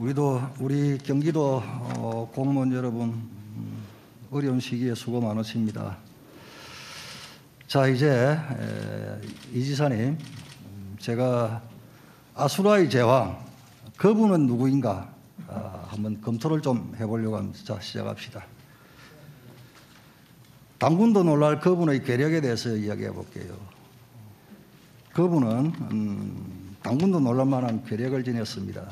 우리도 우리 경기도 어, 공무원 여러분 음, 어려운 시기에 수고 많으십니다. 자 이제 에, 이 지사님 음, 제가 아수라의 제왕 그분은 누구인가 아, 한번 검토를 좀 해보려고 합니다. 자 시작합시다. 당군도 놀랄 그분의 괴력에 대해서 이야기해 볼게요. 그분은 음, 당군도 놀랄 만한 괴력을 지녔습니다.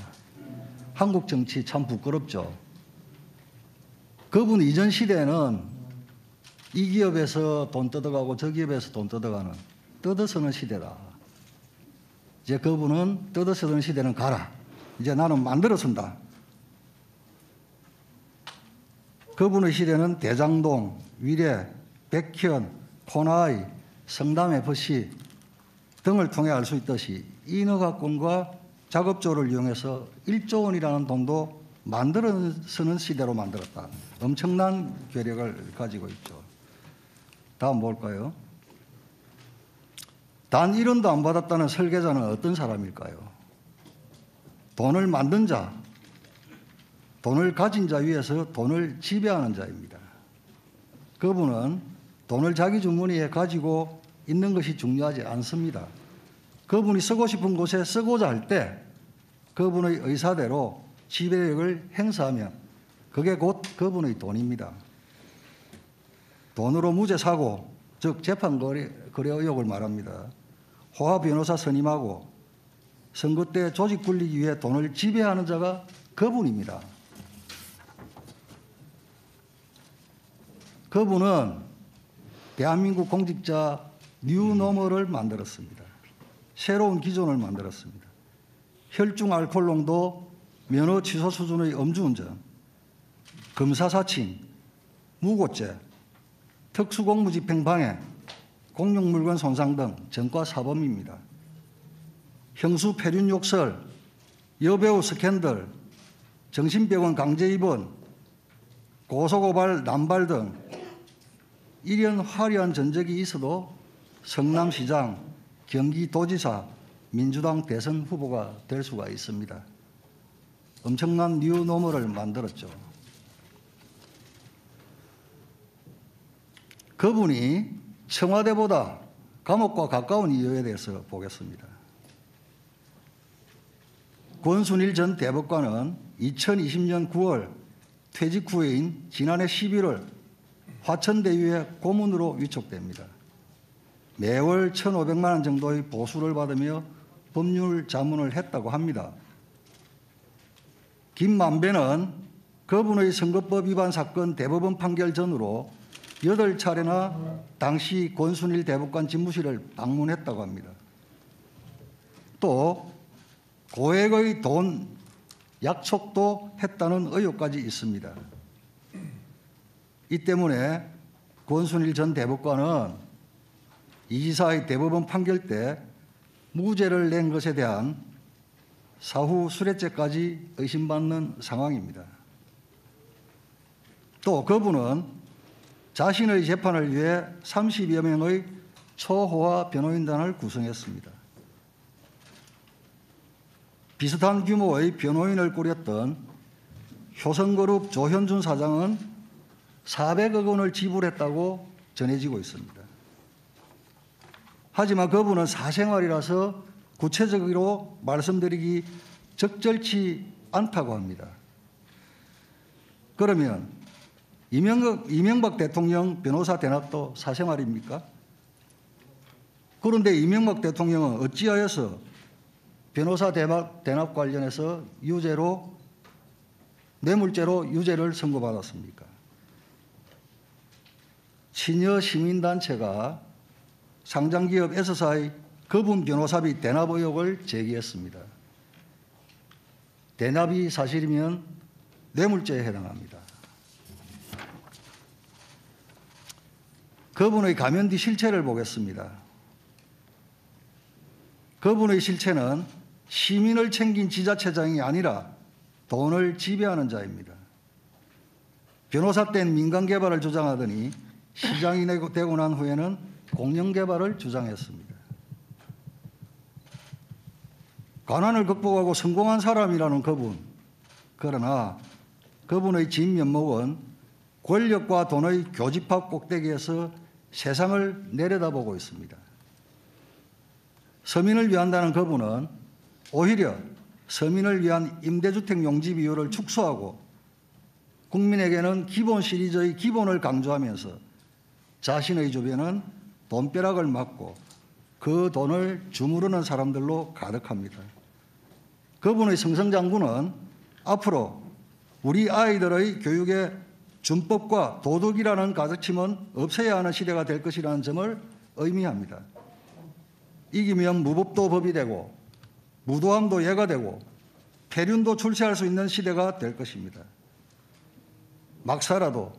한국 정치 참 부끄럽죠. 그분 이전 시대에는 이 기업에서 돈 뜯어가고 저 기업에서 돈 뜯어가는 뜯어서는 시대다. 이제 그분은 뜯어서는 시대는 가라. 이제 나는 만들어 쓴다. 그분의 시대는 대장동, 위례, 백현, 코나이, 성담FC 등을 통해 알 수 있듯이 인허가권과 작업조를 이용해서 1조 원이라는 돈도 만들어 쓰는 시대로 만들었다. 엄청난 괴력을 가지고 있죠. 다음 뭘까요? 단 1원도 안 받았다는 설계자는 어떤 사람일까요? 돈을 만든 자, 돈을 가진 자 위에서 돈을 지배하는 자입니다. 그분은 돈을 자기 주머니에 가지고 있는 것이 중요하지 않습니다. 그분이 쓰고 싶은 곳에 쓰고자 할 때 그분의 의사대로 지배력을 행사하면 그게 곧 그분의 돈입니다. 돈으로 무죄 사고, 즉 재판 거래 의혹을 말합니다. 호화 변호사 선임하고 선거 때 조직 굴리기 위해 돈을 지배하는 자가 그분입니다. 그분은 대한민국 공직자 뉴노멀을 만들었습니다. 새로운 기존을 만들었습니다. 혈중 알코올 농도, 면허 취소 수준의 음주운전, 검사 사칭, 무고죄, 특수공무 집행 방해, 공용물건 손상 등 전과 사범입니다. 형수 폐륜 욕설, 여배우 스캔들, 정신병원 강제 입원, 고소고발 남발 등 이런 화려한 전적이 있어도 성남시장, 경기도지사, 민주당 대선 후보가 될 수가 있습니다. 엄청난 뉴노멀을 만들었죠. 그분이 청와대보다 감옥과 가까운 이유에 대해서 보겠습니다. 권순일 전 대법관은 2020년 9월 퇴직 후에인 지난해 11월 화천대유의 고문으로 위촉됩니다. 매월 1,500만 원 정도의 보수를 받으며 법률 자문을 했다고 합니다. 김만배는 그분의 선거법 위반 사건 대법원 판결 전으로 8차례나 당시 권순일 대법관 집무실을 방문했다고 합니다. 또 고액의 돈 약속도 했다는 의혹까지 있습니다. 이 때문에 권순일 전 대법관은 이 지사의 대법원 판결 때 무죄를 낸 것에 대한 사후 수뢰죄까지 의심받는 상황입니다. 또 그분은 자신의 재판을 위해 30여 명의 초호화 변호인단을 구성했습니다. 비슷한 규모의 변호인을 꾸렸던 효성그룹 조현준 사장은 400억 원을 지불했다고 전해지고 있습니다. 하지만 그분은 사생활이라서 구체적으로 말씀드리기 적절치 않다고 합니다. 그러면 이명박, 이명박 대통령 변호사 대납도 사생활입니까? 그런데 이명박 대통령은 어찌하여서 변호사 대납, 대납 관련해서 유죄로 뇌물죄로 유죄를 선고받았습니까? 친여 시민단체가 상장기업 S사의 거분 변호사비 대납 의혹을 제기했습니다. 대납이 사실이면 뇌물죄에 해당합니다. 그분의 가면 뒤 실체를 보겠습니다. 그분의 실체는 시민을 챙긴 지자체장이 아니라 돈을 지배하는 자입니다. 변호사 땐 민간 개발을 주장하더니 시장이 되고 난 후에는 공영 개발을 주장했습니다. 가난을 극복하고 성공한 사람이라는 그분, 그러나 그분의 진면목은 권력과 돈의 교집합 꼭대기에서 세상을 내려다보고 있습니다. 서민을 위한다는 그분은 오히려 서민을 위한 임대주택 용지 비율을 축소하고 국민에게는 기본 시리즈의 기본을 강조하면서 자신의 주변은 돈벼락을 맞고 그 돈을 주무르는 사람들로 가득합니다. 그분의 승성장군은 앞으로 우리 아이들의 교육에 준법과 도덕이라는 가르침은 없애야 하는 시대가 될 것이라는 점을 의미합니다. 이기면 무법도 법이 되고 무도함도 예가 되고 폐륜도 출세할 수 있는 시대가 될 것입니다. 막 살아도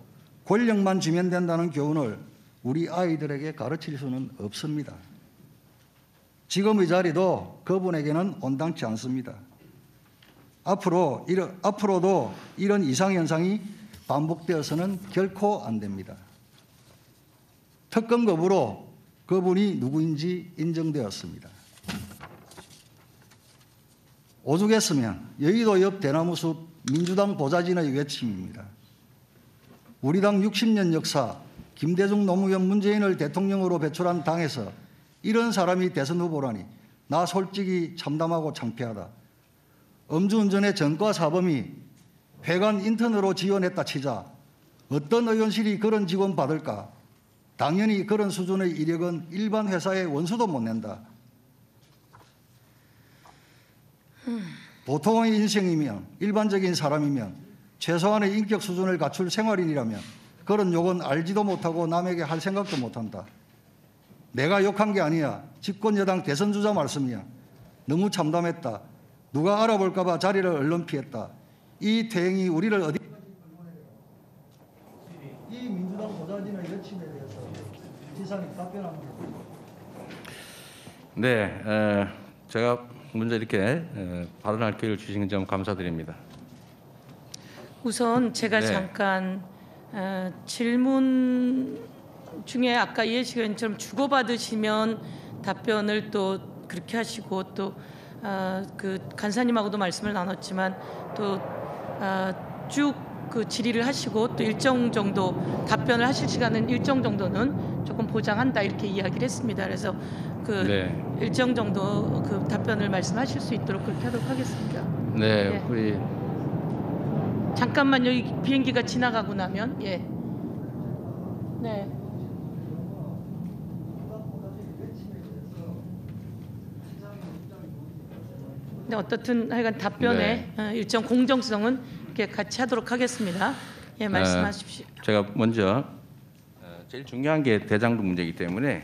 권력만 주면 된다는 교훈을 우리 아이들에게 가르칠 수는 없습니다. 지금 의 자리도 그분에게는 온당치 않습니다. 앞으로 이런, 앞으로도 이런 이상 현상이 반복되어서는 결코 안 됩니다. 특검 거부로 그분이 누구인지 인정되었습니다. 오죽했으면 여의도 옆 대나무숲 민주당 보좌진의 외침입니다. 우리 당 60년 역사 김대중 노무현 문재인을 대통령으로 배출한 당에서 이런 사람이 대선 후보라니 나 솔직히 참담하고 창피하다. 음주운전의 전과 사범이 회관 인턴으로 지원했다 치자 어떤 의원실이 그런 직원 받을까? 당연히 그런 수준의 이력은 일반 회사의 원수도 못 낸다. 보통의 인생이면 일반적인 사람이면 최소한의 인격 수준을 갖출 생활인이라면 그런 욕은 알지도 못하고 남에게 할 생각도 못한다. 내가 욕한 게 아니야. 집권여당 대선 주자 말씀이야. 너무 참담했다. 누가 알아볼까봐 자리를 얼른 피했다. 이 대행이 우리를 어디 이 민주당 보좌진의 여침에 대해서 지사님 답변합니다. 네, 에, 제가 먼저 이렇게 에, 발언할 기회를 주신 점 감사드립니다. 우선 제가 네. 잠깐 어, 질문 중에 아까 이해 시간처럼 주고받으시면 답변을 또 그렇게 하시고 또그 간사님하고도 말씀을 나눴지만 또쭉그 질의를 하시고 또 일정 정도 답변을 하실 시간은 일정 정도는 조금 보장한다 이렇게 이야기를 했습니다. 그래서 그 네, 일정 정도 그 답변을 말씀하실 수 있도록 그렇게 하도록 하겠습니다. 네, 네. 우리 잠깐만요. 이 비행기가 지나가고 나면 예. 네. 네, 어떻든 하여간 답변에 어, 일정 공정성은 이렇게 같이 하도록 하겠습니다. 예, 말씀하십시오. 제가 먼저 어, 제일 중요한 게 대장동 문제이기 때문에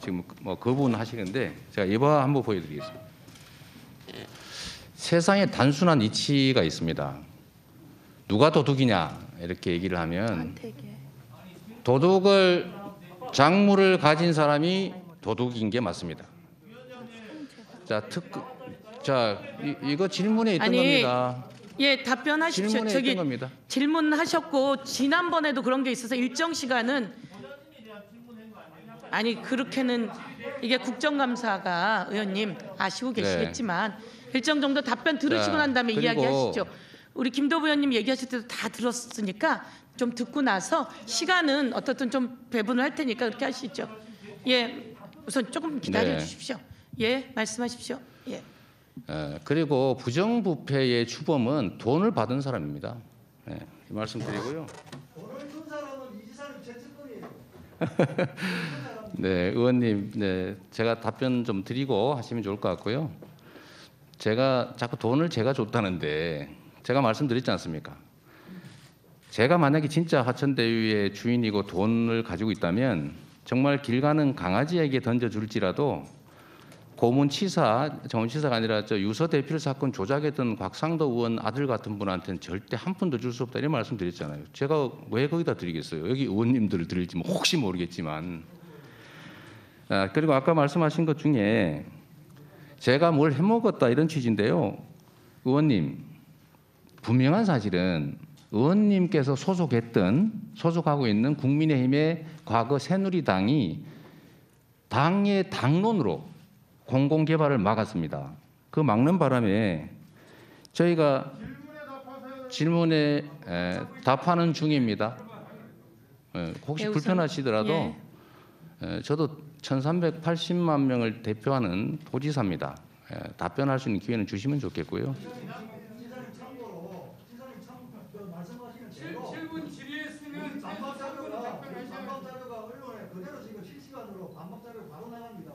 지금 뭐 거부하시는데 제가 이거 한번 보여드리겠습니다. 세상에 단순한 이치가 있습니다. 누가 도둑이냐 이렇게 얘기를 하면. 도둑을 작물을 가진 사람이 도둑인 게 맞습니다. 자 특, 자 이, 이거 질문에 있던 아니, 겁니다. 예, 답변하십시오. 질문에 저기 있던 겁니다. 질문하셨고 지난번에도 그런 게 있어서 일정 시간은 아니 그렇게는 이게 국정감사가 의원님 아시고 계시겠지만 일정 정도 답변 들으시고 자, 난 다음에 이야기하시죠. 우리 김도부 의원님 얘기하실 때도 다 들었으니까 좀 듣고 나서 시간은 어떻든 좀 배분을 할 테니까 그렇게 하시죠. 예, 우선 조금 기다려 네. 주십시오. 예, 말씀하십시오. 예. 에, 그리고 부정부패의 주범은 돈을 받은 사람입니다. 예, 이 말씀 드리고요. 돈을 준 사람은 이 지사님 죄책거리예요. 네, 의원님, 네, 제가 답변 좀 드리고 하시면 좋을 것 같고요. 제가 자꾸 돈을 제가 줬다는데 제가 말씀드렸지 않습니까? 제가 만약에 진짜 화천대유의 주인이고 돈을 가지고 있다면 정말 길 가는 강아지에게 던져줄지라도 고문치사, 정치사가 아니라 저 유서 대필 사건 조작했던 곽상도 의원 아들 같은 분한테는 절대 한 푼도 줄 수 없다 이런 말씀 드렸잖아요. 제가 왜 거기다 드리겠어요? 여기 의원님들을 드릴지 뭐 혹시 모르겠지만. 아, 그리고 아까 말씀하신 것 중에 제가 뭘 해먹었다 이런 취지인데요. 의원님, 분명한 사실은 의원님께서 소속했던 소속하고 있는 국민의힘의 과거 새누리당이 당의 당론으로 공공개발을 막았습니다. 그 막는 바람에 저희가 질문에 에, 답하는 중입니다. 에, 혹시 예, 우선- 불편하시더라도 예. 에, 저도 1,380만 명을 대표하는 도지사입니다. 에, 답변할 수 있는 기회는 주시면 좋겠고요. 질문 질의했으면 반박 자료가 반박 자료가 언론에 그대로 지금 실시간으로 반박 자료 바로 나갑니다.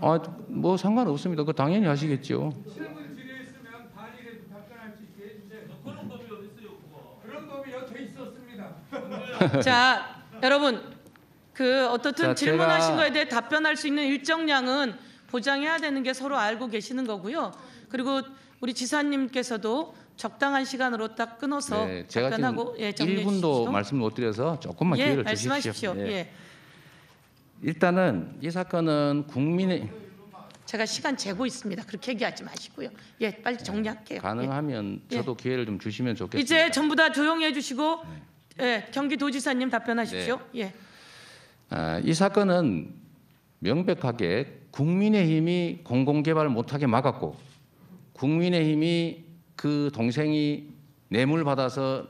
아, 뭐 상관없습니다. 그 당연히 하시겠죠. 질문 질의했으면 반일에도 답변할 수 있게 해주세요. 그런 법이 어디 있어요, 그거? 그런 법이 여태 있었습니다. 자, 여러분 그 어떻든 자, 질문하신 거에 대해 답변할 수 있는 일정량은 보장해야 되는 게 서로 알고 계시는 거고요. 그리고 우리 지사님께서도 적당한 시간으로 딱 끊어서 네, 제가 지금 답변하고 예, 정리해 1분도 주시죠. 말씀을 못 드려서 조금만 예, 기회를 말씀하십시오. 주십시오. 예. 예. 일단은 이 사건은 국민의 제가 시간 재고 있습니다. 그렇게 얘기하지 마시고요. 예, 빨리 정리할게요. 예. 가능하면 예. 저도 기회를 좀 주시면 좋겠습니다. 이제 전부 다 조용히 해주시고 네. 예, 경기도지사님 답변하십시오. 예. 아, 이 사건은 명백하게 국민의힘이 공공개발을 못하게 막았고 국민의힘이 그 동생이 뇌물 받아서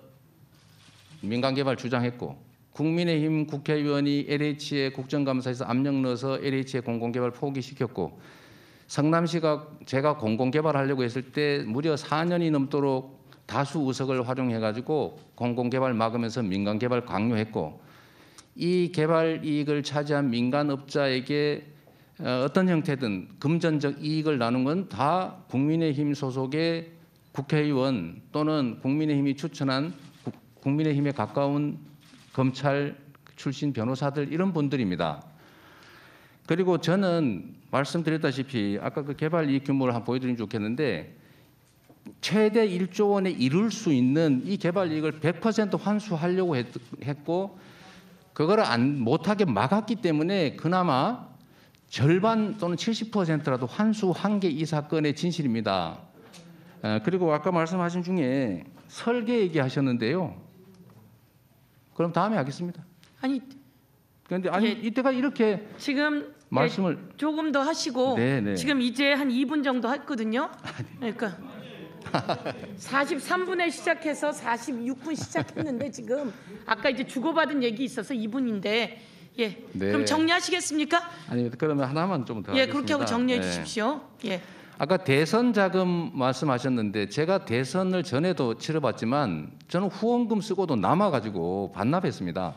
민간개발 주장했고 국민의힘 국회의원이 LH에 국정감사에서 압력 넣어서 LH의 공공개발 포기시켰고 성남시가 제가 공공개발하려고 했을 때 무려 4년이 넘도록 다수 의석을 활용해가지고 공공개발 막으면서 민간개발 강요했고 이 개발 이익을 차지한 민간업자에게 어, 어떤 형태든 금전적 이익을 나눈 건 다 국민의힘 소속의 국회의원 또는 국민의힘이 추천한 국- 국민의힘에 가까운 검찰 출신 변호사들 이런 분들입니다. 그리고 저는 말씀드렸다시피 아까 그 개발 이익 규모를 한번 보여드리면 좋겠는데 최대 1조 원에 이룰 수 있는 이 개발 이익을 100% 환수하려고 했, 했고 그거를 안 못하게 막았기 때문에 그나마 절반 또는 70%라도 환수한 게 이 사건의 진실입니다. 에, 그리고 아까 말씀하신 중에 설계 얘기하셨는데요. 그럼 다음에 하겠습니다. 아니 그런데 아니 예. 이때가 이렇게 지금 예, 말씀을 조금 더 하시고 네, 네. 지금 이제 한 2분 정도 했거든요. 그러니까 43분에 시작해서 46분 시작했는데 지금 아까 이제 주고받은 얘기 있어서 2분인데 예. 네. 그럼 정리하시겠습니까? 아니 그러면 하나만 좀더 예, 하겠습니다. 그렇게 하고 정리해 네. 주십시오. 예. 아까 대선 자금 말씀하셨는데 제가 대선을 전에도 치러봤지만 저는 후원금 쓰고도 남아가지고 반납했습니다.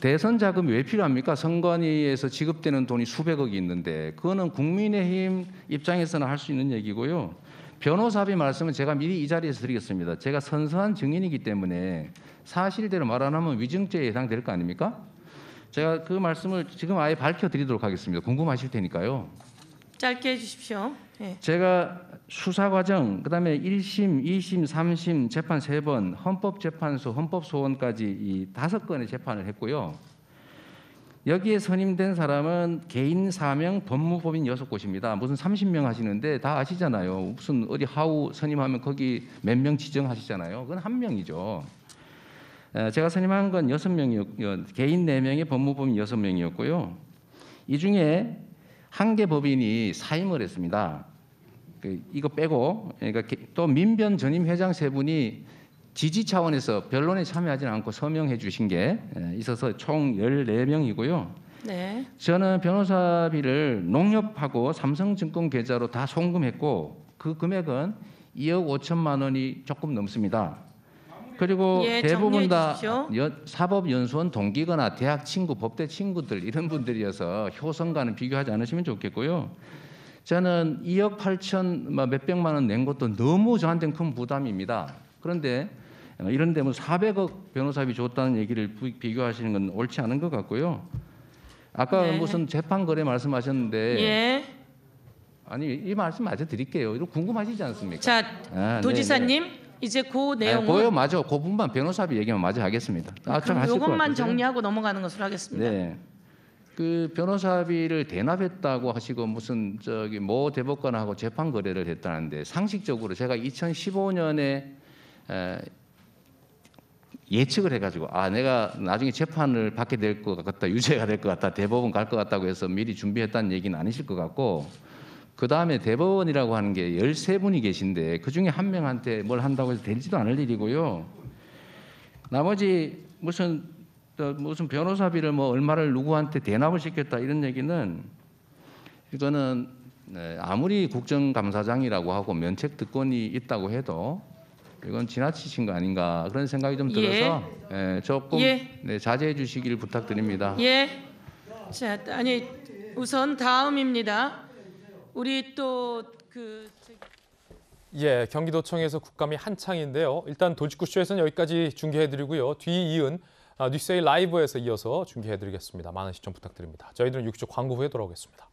대선 자금이 왜 필요합니까? 선관위에서 지급되는 돈이 수백억이 있는데 그거는 국민의힘 입장에서는 할 수 있는 얘기고요. 변호사비 말씀은 제가 미리 이 자리에서 드리겠습니다. 제가 선서한 증인이기 때문에 사실대로 말 안 하면 위증죄에 해당될 거 아닙니까? 제가 그 말씀을 지금 아예 밝혀드리도록 하겠습니다. 궁금하실 테니까요. 짧게 해 주십시오. 예. 제가 수사 과정, 그다음에 1심, 2심, 3심 재판 세 번, 헌법재판소, 헌법소원까지 이 다섯 건의 재판을 했고요. 여기에 선임된 사람은 개인 사명 법무법인 여섯 곳입니다. 무슨 30명 하시는데 다 아시잖아요. 무슨 어디 하우 선임하면 거기 몇 명 지정하시잖아요. 그건 한 명이죠. 에, 제가 선임한 건 여섯 명이었 개인 네 명의 법무법인 여섯 명이었고요. 이 중에 한 개 법인이 사임을 했습니다. 그 이거 빼고 그러니까 개- 또 민변 전임 회장 세 분이 지지 차원에서 변론에 참여하지 않고 서명해 주신 게 에, 있어서 총 14명이고요. 네. 저는 변호사비를 농협하고 삼성증권 계좌로 다 송금했고 그 금액은 2억 5천만 원이 조금 넘습니다. 그리고 예, 대부분 다. 연- 사법연수원 동기거나 대학 친구, 법대 친구들 이런 분들이어서 효성과는 비교하지 않으시면 좋겠고요. 저는 2억 8천 뭐 몇백만 원 낸 것도 너무 저한테는 큰 부담입니다. 그런데 어, 이런 데면 400억 변호사비 줬다는 얘기를 비- 비교하시는 건 옳지 않은 것 같고요. 아까 네. 무슨 재판 거래 말씀하셨는데 예. 아니 이 말씀 마저 드릴게요. 이거 궁금하시지 않습니까? 자, 아, 네, 도지사님 이제 그 네. 내용은 고요 맞아. 그 부분만 변호사비 얘기만 마저 하겠습니다. 아, 참 그럼 것 같으세요? 정리하고 넘어가는 것으로 하겠습니다. 네. 그 변호사비를 대납했다고 하시고 무슨 저기 모 대법관하고 재판 거래를 했다는데 상식적으로 제가 2015년에 에, 예측을 해가지고 아 내가 나중에 재판을 받게 될 것 같다 유죄가 될 것 같다 대법원 갈 것 같다고 해서 미리 준비했다는 얘기는 아니실 것 같고 그 다음에 대법원이라고 하는 게 13분이 계신데 그 중에 한 명한테 뭘 한다고 해서 되지도 않을 일이고요. 나머지 무슨 또 무슨 변호사비를 뭐 얼마를 누구한테 대납을 시켰다 이런 얘기는 이거는 네, 아무리 국정감사장이라고 하고 면책 특권이 있다고 해도 이건 지나치신 거 아닌가 그런 생각이 좀 들어서 예, 조금 예. 네, 자제해 주시길 부탁드립니다. 예. 자, 아니 우선 다음입니다. 우리 또그 예, 경기도청에서 국감이 한창인데요. 일단 돌직구쇼에서는 여기까지 중계해드리고요. 뒤이은 아, 뉴스의 라이브에서 이어서 중계해드리겠습니다. 많은 시청 부탁드립니다. 저희들은 6주 광고 후에 돌아오겠습니다.